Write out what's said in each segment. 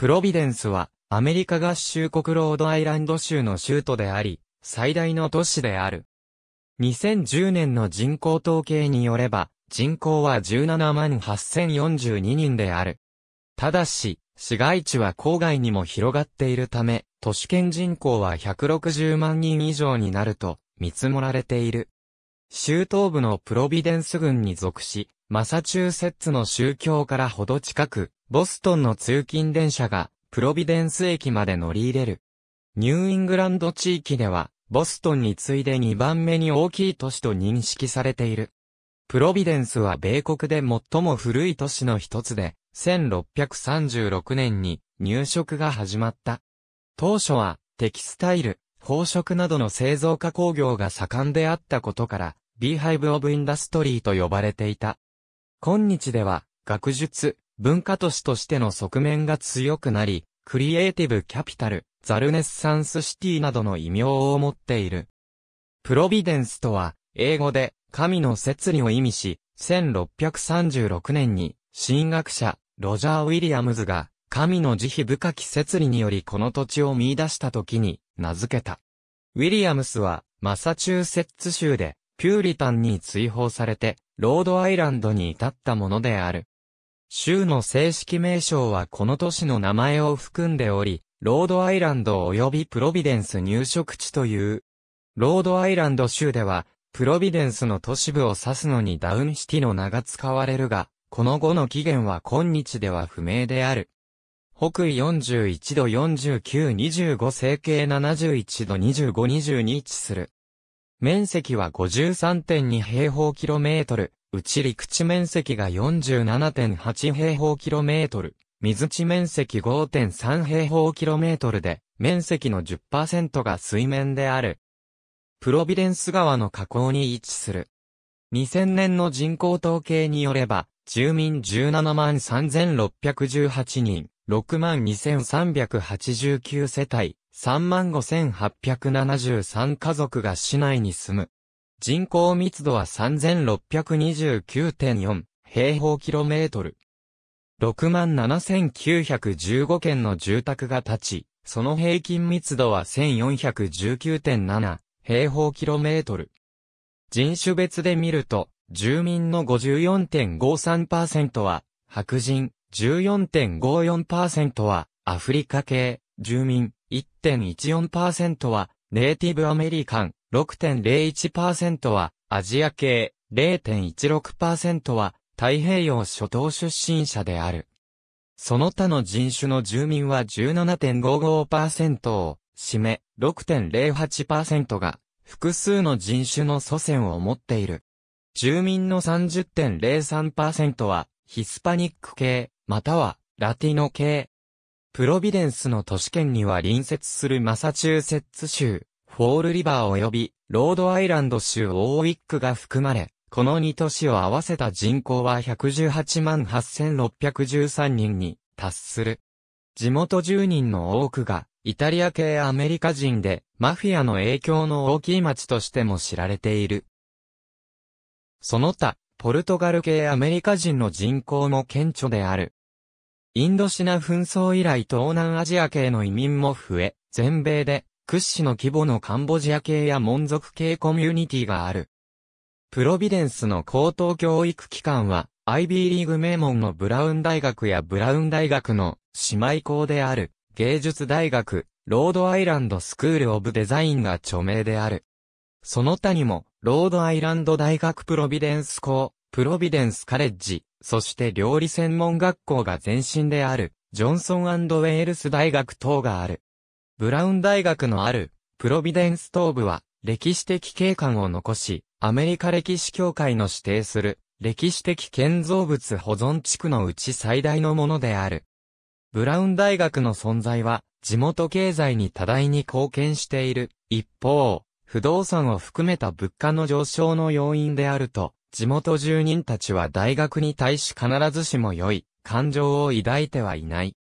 プロビデンスは、アメリカ合衆国ロードアイランド州の州都であり、最大の都市である。2010年の人口統計によれば、人口は17万8042人である。ただし、市街地は郊外にも広がっているため、都市圏人口は160万人以上になると見積もられている。州東部のプロビデンス郡に属し、マサチューセッツの宗教からほど近く、ボストンの通勤電車がプロビデンス駅まで乗り入れる。ニューイングランド地域では、ボストンに次いで2番目に大きい都市と認識されている。プロビデンスは米国で最も古い都市の一つで、1636年に入植が始まった。当初は、テキスタイル、宝飾などの製造加工業が盛んであったことから、 Beehive of Industry と呼ばれていた。今日では、学術、文化都市としての側面が強くなり、 Creative Capital、 The Renaissance City などの異名を持っている。プロビデンスとは、英語で、神の摂理を意味し、1636年に、神学者、ロジャー・ウィリアムズが、神の慈悲深き摂理によりこの土地を見出した時に、名付けた。ウィリアムスは、マサチューセッツ州で、ピューリタンに追放されて、ロードアイランドに至ったものである。州の正式名称はこの都市の名前を含んでおり、ロードアイランド及びプロビデンス入植地という。ロードアイランド州では、プロビデンスの都市部を指すのにダウンシティの名が使われるが、この後の起源は今日では不明である。北緯41度49、25整形71度25、22に位置する。面積は53.2平方キロメートル、内陸地面積が47.8平方キロメートル、水地面積5.3平方キロメートルで、面積の10%が水面である。プロビデンス川の河口に位置する。2000年の人口統計によれば、住民17万3618人、6万2389世帯、3万5873家族が市内に住む。人口密度は3629.4平方キロメートル。67,915件の住宅が建ち、その平均密度は1419.7平方キロメートル。人種別で見ると、住民の54.53%は白人、14.54%はアフリカ系、住民1.14%はネイティブアメリカン、6.01%はアジア系、0.16%は太平洋諸島出身者である。その他の人種の住民は17.55%を占め、6.08%が複数の人種の祖先を持っている。住民の30.03%はヒスパニック系、またはラティノ系。プロビデンスの都市圏には隣接するマサチューセッツ州、フォールリバー及びロードアイランド州オーウィックが含まれ、この2都市を合わせた人口は118万8613人に達する。地元住人の多くがイタリア系アメリカ人でマフィアの影響の大きい町としても知られている。その他、ポルトガル系アメリカ人の人口も顕著である。インドシナ紛争以来東南アジア系の移民も増え、全米で屈指の規模のカンボジア系やモン族系コミュニティがある。プロビデンスの高等教育機関は、アイビーリーグ名門のブラウン大学やブラウン大学の姉妹校である、芸術大学、ロードアイランドスクールオブデザインが著名である。その他にも、ロードアイランド大学プロビデンス校、プロビデンスカレッジ、そして料理専門学校が前身である、ジョンソンウェールス大学等がある。ブラウン大学のある、プロビデンス東部は、歴史的景観を残し、アメリカ歴史協会の指定する、歴史的建造物保存地区のうち最大のものである。ブラウン大学の存在は、地元経済に多大に貢献している。一方、不動産を含めた物価の上昇の要因であると、地元住人たちは大学に対し必ずしも良い感情を抱いてはいない。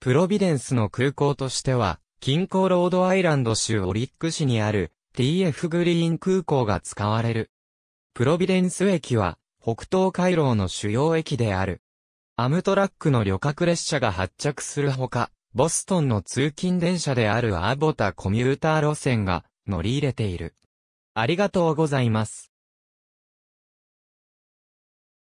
プロビデンスの空港としては、近郊ロードアイランド州オリック市にある TF グリーン空港が使われる。プロビデンス駅は北東回廊の主要駅である。アムトラックの旅客列車が発着するほか、ボストンの通勤電車であるアボタコミューター路線が乗り入れている。ありがとうございます。